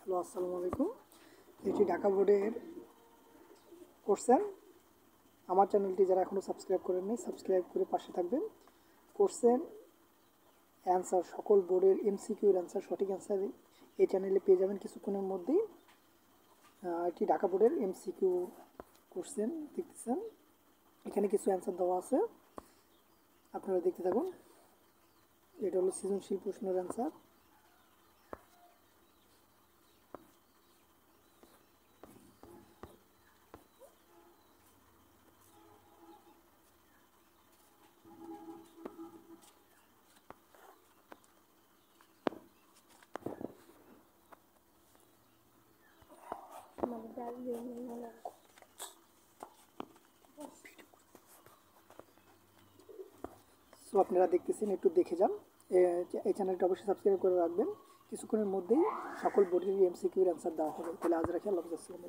Hello, আসসালামু আলাইকুম। এটি ঢাকা বোর্ডের কোর্সেন আমার চ্যানেলটি যারা এখনও সাবস্ক্রাইব করেননি সাবস্ক্রাইব করে পাশে থাকবেন। কোর্সেন অ্যান্সার, সকল বোর্ডের এমসিকিউর অ্যান্সার, সঠিক অ্যান্সার এই চ্যানেলে পেয়ে যাবেন কিছুক্ষণের মধ্যেই। এটি ঢাকা বোর্ডের এমসিকিউ কোর্সেন দেখতেছেন। এখানে কিছু অ্যান্সার দেওয়া আছে। আপনারা দেখতে থাকুন। এটা হলো সৃজনশীল প্রশ্নের অ্যান্সার। সো আপনারা দেখতেছেন, একটু দেখে যান। এই চ্যানেলটা অবশ্যই সাবস্ক্রাইব করে রাখবেন। কিছুক্ষণের মধ্যেই সকল বোর্ডের এমসিকিউর অ্যান্সার দেওয়া হবে। তাহলে আজ রাখি, আল্লাহ আসসালামু